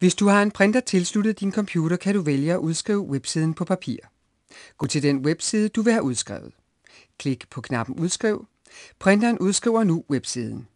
Hvis du har en printer tilsluttet din computer, kan du vælge at udskrive websiden på papir. Gå til den webside, du vil have udskrevet. Klik på knappen Udskriv. Printeren udskriver nu websiden.